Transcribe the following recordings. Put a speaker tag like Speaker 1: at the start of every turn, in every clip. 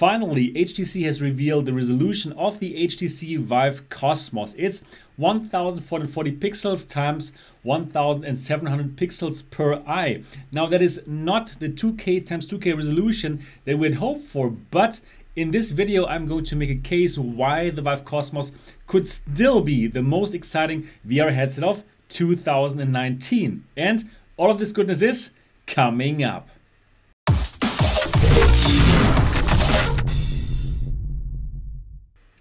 Speaker 1: Finally, HTC has revealed the resolution of the HTC Vive Cosmos. It's 1440 pixels times 1700 pixels per eye. Now that is not the 2K times 2K resolution that we'd hoped for, but in this video I'm going to make a case why the Vive Cosmos could still be the most exciting VR headset of 2019. And all of this goodness is coming up.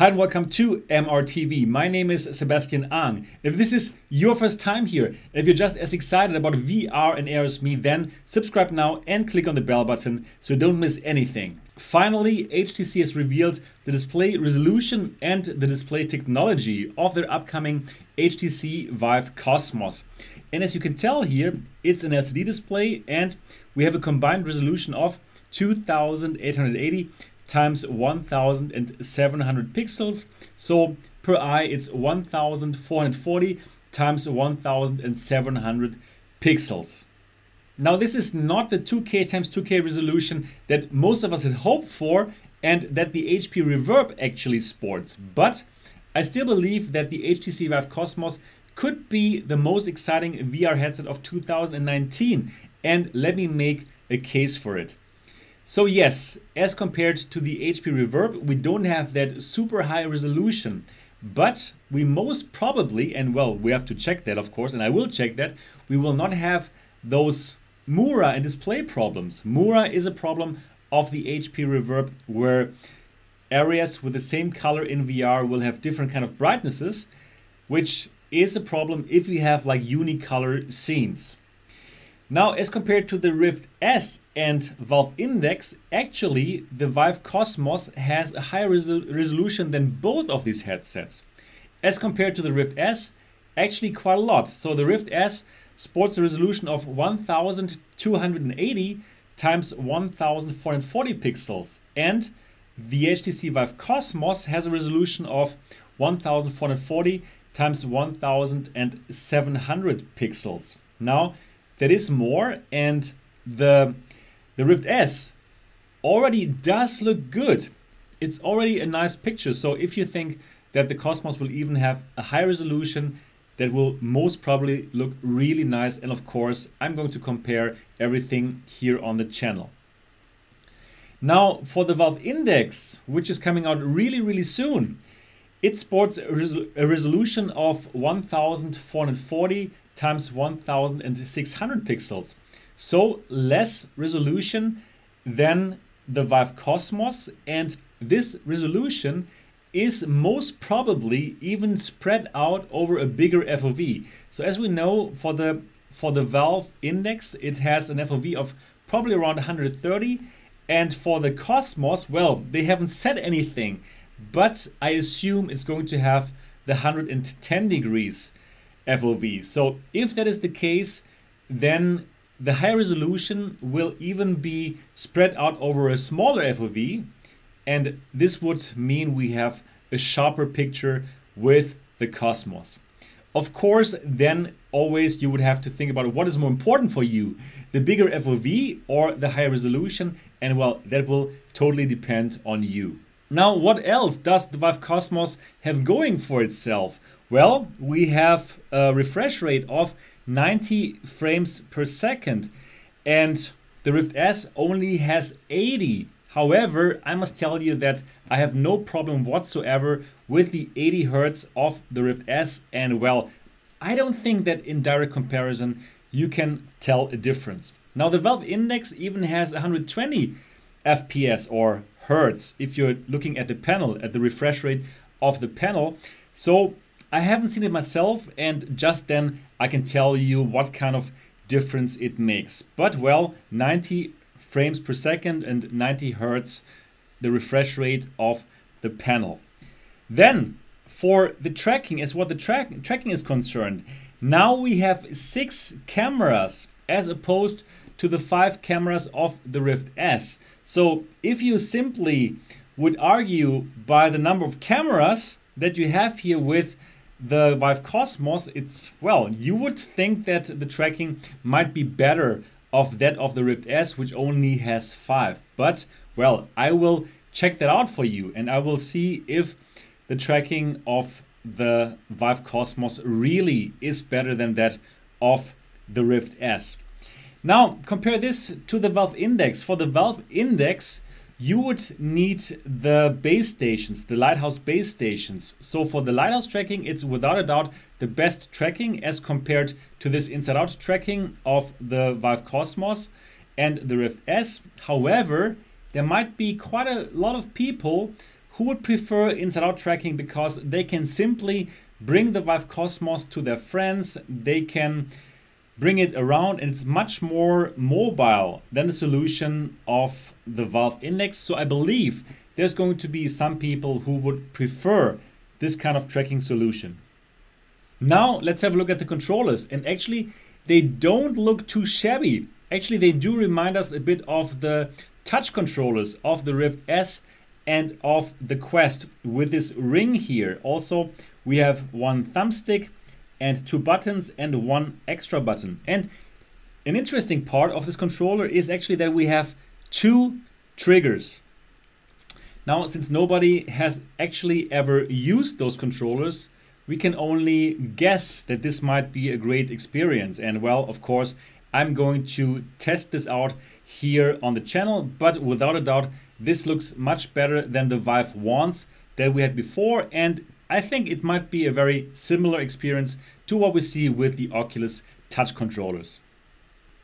Speaker 1: Hi and welcome to MRTV. My name is Sebastian Ang. If this is your first time here, if you're just as excited about VR and AR as me, then subscribe now and click on the bell button so you don't miss anything. Finally, HTC has revealed the display resolution and the display technology of their upcoming HTC Vive Cosmos. And as you can tell here, it's an LCD display and we have a combined resolution of 2880 times 1700 pixels. So per eye, it's 1440 times 1700 pixels. Now, this is not the 2K times 2K resolution that most of us had hoped for and that the HP Reverb actually sports, but I still believe that the HTC Vive Cosmos could be the most exciting VR headset of 2019, and let me make a case for it. So yes, as compared to the HP Reverb, we don't have that super high resolution, but we most probably, and well, we have to check that of course, and I will check that, we will not have those Mura and display problems. Mura is a problem of the HP Reverb where areas with the same color in VR will have different kind of brightnesses, which is a problem if we have like unicolor scenes. Now, as compared to the Rift S and Valve Index, actually the Vive Cosmos has a higher resol resolution than both of these headsets. As compared to the Rift S, actually quite a lot. So the Rift S sports a resolution of 1280 times 1440 pixels and the HTC Vive Cosmos has a resolution of 1440 times 1700 pixels. Now, that is more and the the Rift S already does look good. It's already a nice picture. So if you think that the Cosmos will even have a high resolution, that will most probably look really nice. And of course, I'm going to compare everything here on the channel. Now for the Valve Index, which is coming out really, really soon, it sports a, resol a resolution of 1440 times 1600 pixels. So less resolution than the Vive Cosmos and this resolution is most probably even spread out over a bigger FOV. So as we know for the for the Valve Index it has an FOV of probably around 130 and for the Cosmos well they haven't said anything but I assume it's going to have the 110 degrees FOV. So if that is the case, then the high resolution will even be spread out over a smaller FOV. And this would mean we have a sharper picture with the Cosmos. Of course, then always you would have to think about what is more important for you, the bigger FOV or the higher resolution. And well, that will totally depend on you. Now, what else does the Vive Cosmos have going for itself? Well, we have a refresh rate of 90 frames per second and the Rift S only has 80. However, I must tell you that I have no problem whatsoever with the 80 Hertz of the Rift S and well, I don't think that in direct comparison you can tell a difference. Now the Valve Index even has 120 FPS or Hertz if you're looking at the panel, at the refresh rate of the panel. So I haven't seen it myself, and just then I can tell you what kind of difference it makes. But well, 90 frames per second and 90 hertz, the refresh rate of the panel. Then, for the tracking, as what the track, tracking is concerned, now we have six cameras as opposed to the five cameras of the Rift S. So if you simply would argue by the number of cameras that you have here with the Vive Cosmos, it's well, you would think that the tracking might be better of that of the Rift S, which only has five. But well, I will check that out for you and I will see if the tracking of the Vive Cosmos really is better than that of the Rift S. Now, compare this to the Valve Index. For the Valve Index, you would need the base stations, the Lighthouse base stations. So for the Lighthouse tracking, it's without a doubt the best tracking as compared to this inside out tracking of the Valve Cosmos and the Rift S. However, there might be quite a lot of people who would prefer inside out tracking because they can simply bring the Valve Cosmos to their friends. They can bring it around and it's much more mobile than the solution of the Valve Index. So I believe there's going to be some people who would prefer this kind of tracking solution. Now let's have a look at the controllers and actually they don't look too shabby. Actually they do remind us a bit of the touch controllers of the Rift S and of the Quest with this ring here. Also we have one thumbstick and two buttons and one extra button. And an interesting part of this controller is actually that we have two triggers. Now, since nobody has actually ever used those controllers, we can only guess that this might be a great experience. And well, of course, I'm going to test this out here on the channel, but without a doubt, this looks much better than the Vive wands that we had before. And I think it might be a very similar experience to what we see with the Oculus touch controllers.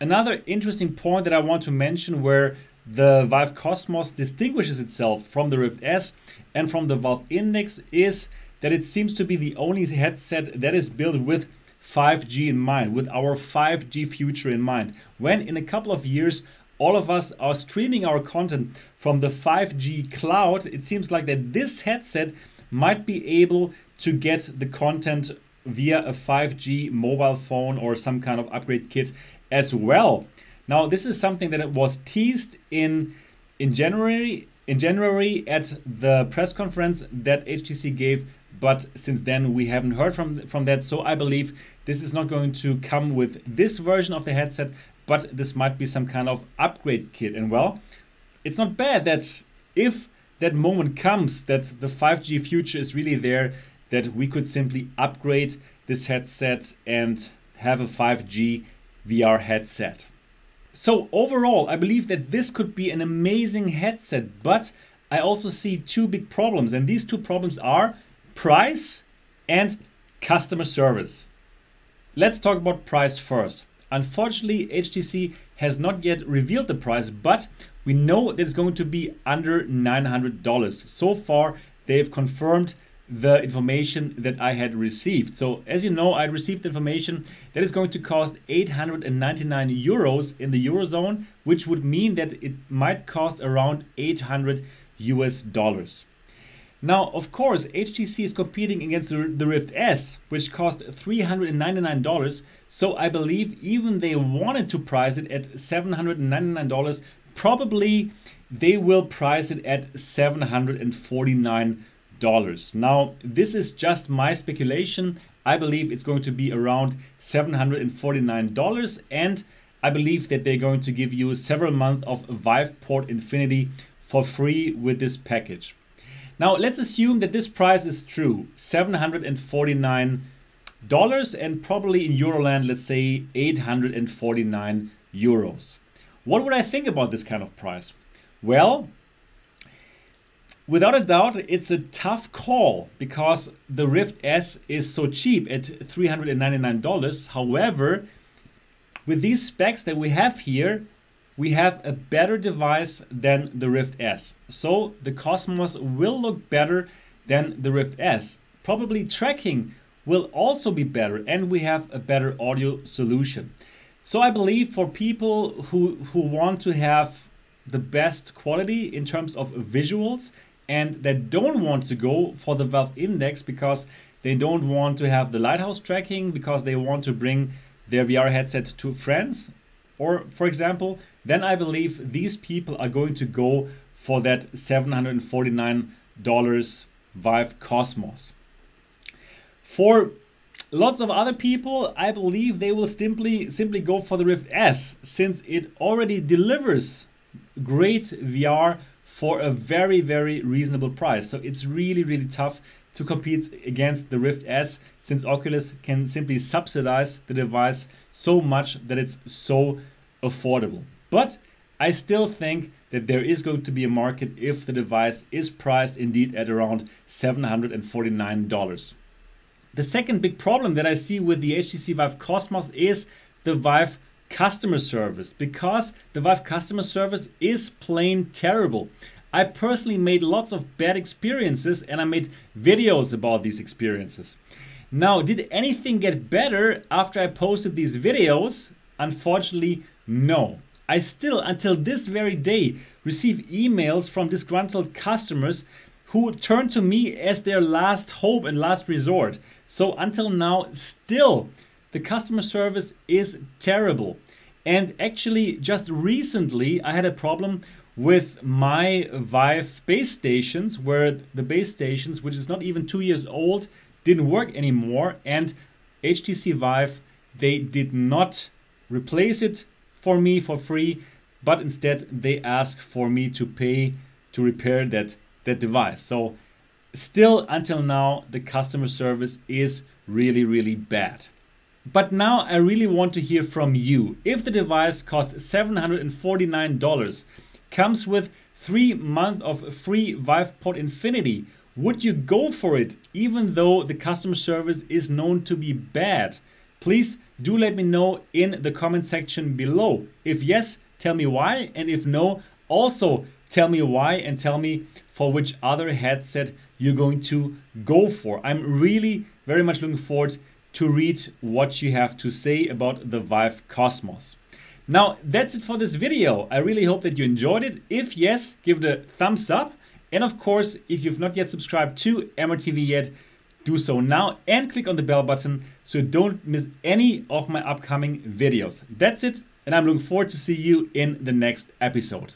Speaker 1: Another interesting point that I want to mention where the Vive Cosmos distinguishes itself from the Rift S and from the Valve Index is that it seems to be the only headset that is built with 5G in mind, with our 5G future in mind. When in a couple of years all of us are streaming our content from the 5G cloud, it seems like that this headset might be able to get the content via a 5G mobile phone or some kind of upgrade kit as well. Now, this is something that was teased in in January in January at the press conference that HTC gave, but since then we haven't heard from from that. So I believe this is not going to come with this version of the headset, but this might be some kind of upgrade kit. And well, it's not bad that if that moment comes that the 5G future is really there, that we could simply upgrade this headset and have a 5G VR headset. So overall, I believe that this could be an amazing headset, but I also see two big problems, and these two problems are price and customer service. Let's talk about price first. Unfortunately, HTC has not yet revealed the price, but we know that it's going to be under $900. So far, they've confirmed the information that I had received. So as you know, I received information that is going to cost 899 euros in the Eurozone, which would mean that it might cost around 800 US dollars. Now, of course, HTC is competing against the, the Rift S, which cost $399. So I believe even they wanted to price it at $799, probably they will price it at $749. Now, this is just my speculation. I believe it's going to be around $749 and I believe that they're going to give you several months of Viveport Infinity for free with this package. Now, let's assume that this price is true, $749 and probably in Euroland, let's say 849 euros. What would I think about this kind of price? Well, Without a doubt, it's a tough call because the Rift S is so cheap at $399. However, with these specs that we have here, we have a better device than the Rift S. So the Cosmos will look better than the Rift S. Probably tracking will also be better and we have a better audio solution. So I believe for people who, who want to have the best quality in terms of visuals and that don't want to go for the Valve Index because they don't want to have the lighthouse tracking because they want to bring their VR headset to friends or for example then I believe these people are going to go for that $749 Vive Cosmos. For lots of other people, I believe they will simply simply go for the Rift S since it already delivers great VR for a very, very reasonable price. So it's really, really tough to compete against the Rift S since Oculus can simply subsidize the device so much that it's so affordable. But I still think that there is going to be a market if the device is priced indeed at around $749. The second big problem that I see with the HTC Vive Cosmos is the Vive customer service because the Vive customer service is plain terrible. I personally made lots of bad experiences and I made videos about these experiences. Now, did anything get better after I posted these videos? Unfortunately, no. I still, until this very day, receive emails from disgruntled customers who turn to me as their last hope and last resort. So until now, still, the customer service is terrible. And actually, just recently, I had a problem with my Vive base stations, where the base stations, which is not even two years old, didn't work anymore. And HTC Vive, they did not replace it for me for free, but instead they asked for me to pay to repair that that device. So still until now the customer service is really really bad. But now I really want to hear from you. If the device costs $749, comes with 3 months of free Viveport Infinity, would you go for it even though the customer service is known to be bad? Please do let me know in the comment section below. If yes, tell me why, and if no, also tell me why and tell me for which other headset you're going to go for. I'm really very much looking forward to read what you have to say about the Vive Cosmos. Now, that's it for this video. I really hope that you enjoyed it. If yes, give it a thumbs up. And of course, if you've not yet subscribed to MRTV yet, do so now and click on the bell button so you don't miss any of my upcoming videos. That's it, and I'm looking forward to see you in the next episode.